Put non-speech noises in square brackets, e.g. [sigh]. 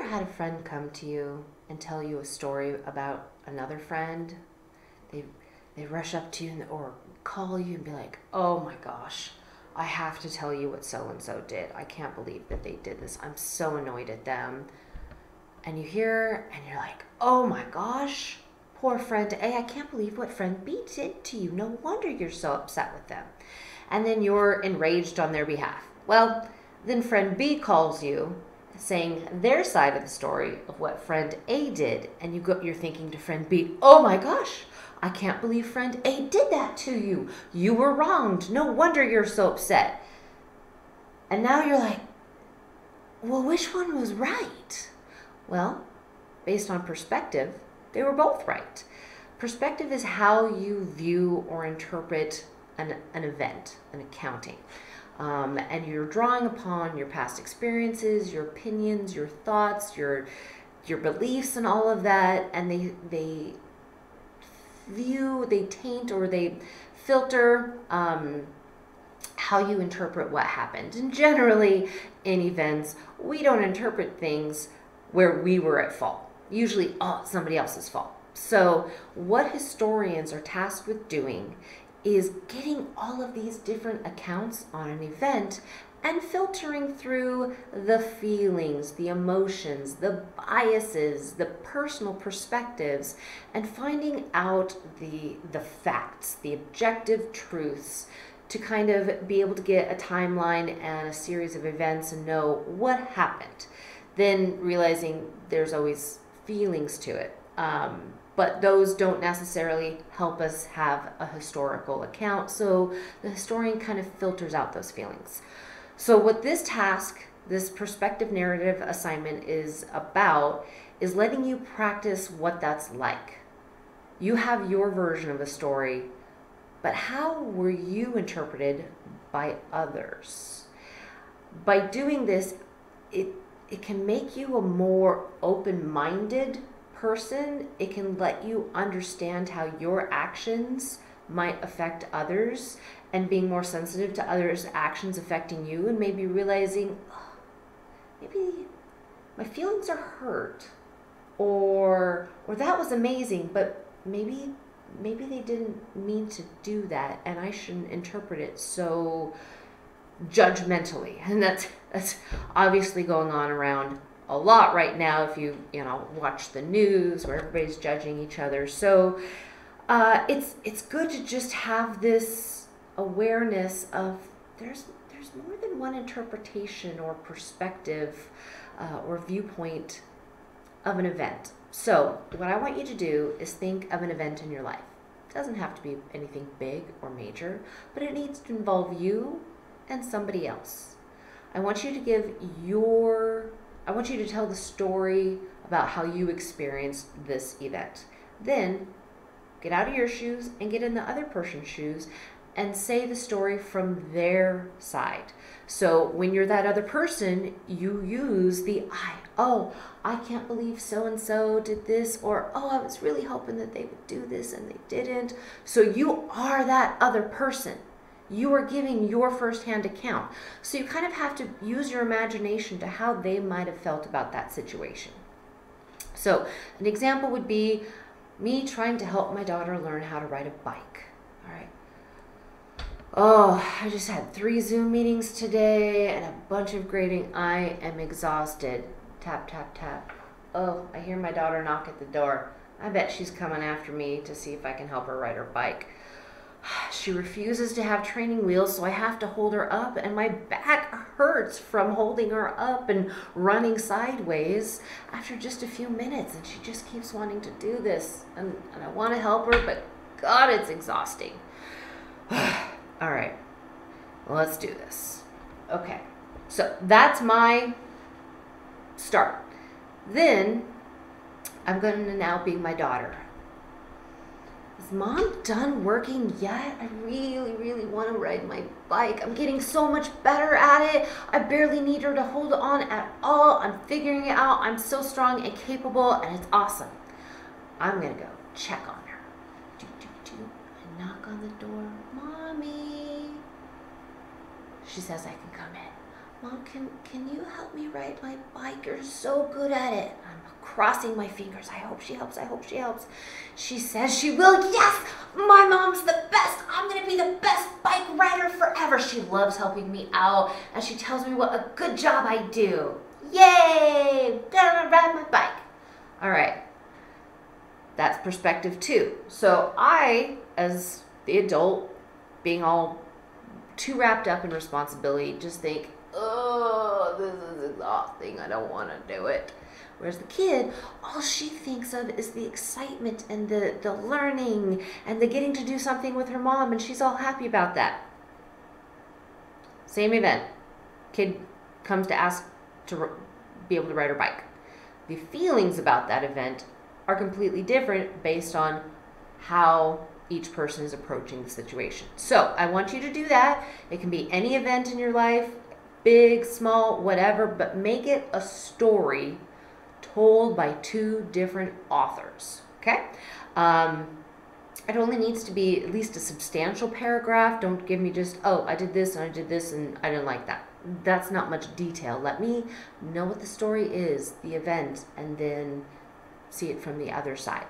ever had a friend come to you and tell you a story about another friend? They they rush up to you and, or call you and be like, "Oh my gosh, I have to tell you what so and so did. I can't believe that they did this. I'm so annoyed at them." And you hear and you're like, "Oh my gosh, poor friend A. I can't believe what friend B did to you. No wonder you're so upset with them." And then you're enraged on their behalf. Well, then friend B calls you saying their side of the story of what friend A did, and you go, you're thinking to friend B, "Oh my gosh, I can't believe friend A did that to you. You were wronged. No wonder you're so upset." And now you're like, "Well, which one was right?" Well, based on perspective, they were both right. Perspective is how you view or interpret an, an event, an accounting. Um, and you're drawing upon your past experiences, your opinions, your thoughts, your your beliefs, and all of that, and they they view, they taint, or they filter um, how you interpret what happened. And generally, in events, we don't interpret things where we were at fault. Usually, oh, somebody else's fault. So, what historians are tasked with doing is getting all of these different accounts on an event and filtering through the feelings, the emotions, the biases, the personal perspectives, and finding out the, the facts, the objective truths to kind of be able to get a timeline and a series of events and know what happened. Then realizing there's always feelings to it. Um, but those don't necessarily help us have a historical account. So the historian kind of filters out those feelings. So, what this task, this perspective narrative assignment is about, is letting you practice what that's like. You have your version of a story, but how were you interpreted by others? By doing this, it, it can make you a more open minded person, it can let you understand how your actions might affect others and being more sensitive to others' actions affecting you and maybe realizing oh, maybe my feelings are hurt or or that was amazing but maybe maybe they didn't mean to do that and I shouldn't interpret it so judgmentally. [laughs] And that's that's obviously going on around a lot right now if you you know watch the news where everybody's judging each other. So uh, it's it's good to just have this awareness of there's there's more than one interpretation or perspective uh, or viewpoint of an event. So what i want you to do is think of an event in your life. It doesn't have to be anything big or major but it needs to involve you and somebody else. I want you to give your I want you to tell the story about how you experienced this event. Then get out of your shoes and get in the other person's shoes and say the story from their side. So when you're that other person, you use the I. Oh, I can't believe so and so did this, or oh, I was really hoping that they would do this and they didn't. So you are that other person. You are giving your firsthand account. So you kind of have to use your imagination to how they might have felt about that situation. So, an example would be me trying to help my daughter learn how to ride a bike. All right. Oh, I just had three Zoom meetings today and a bunch of grading. I am exhausted. Tap, tap, tap. Oh, I hear my daughter knock at the door. I bet she's coming after me to see if I can help her ride her bike. [sighs] She refuses to have training wheels, so I have to hold her up, and my back hurts from holding her up and running sideways after just a few minutes. And she just keeps wanting to do this. And, and I want to help her, but God, it's exhausting. [sighs] All right, let's do this. Okay, so that's my start. Then I'm going to now be my daughter. Is mom done working yet? I really, really want to ride my bike. I'm getting so much better at it. I barely need her to hold on at all. I'm figuring it out. I'm so strong and capable, and it's awesome. I'm going to go check on her. Do, do, do. I knock on the door. Mommy. She says I can come in. Mom, can can you help me ride my bike? You're so good at it. I'm crossing my fingers. I hope she helps. I hope she helps. She says she will. Yes, my mom's the best. I'm gonna be the best bike rider forever. She loves helping me out, and she tells me what a good job I do. Yay! Gonna ride my bike. All right. That's perspective two. So I, as the adult, being all too wrapped up in responsibility, just think, oh, this is exhausting. I don't want to do it. Whereas the kid, all she thinks of is the excitement and the, the learning and the getting to do something with her mom, and she's all happy about that. Same event. Kid comes to ask to be able to ride her bike. The feelings about that event are completely different based on how each person is approaching the situation. So I want you to do that. It can be any event in your life, big, small, whatever, but make it a story told by two different authors. Okay? Um, it only needs to be at least a substantial paragraph. Don't give me just, oh, I did this and I did this and I didn't like that. That's not much detail. Let me know what the story is, the event, and then see it from the other side.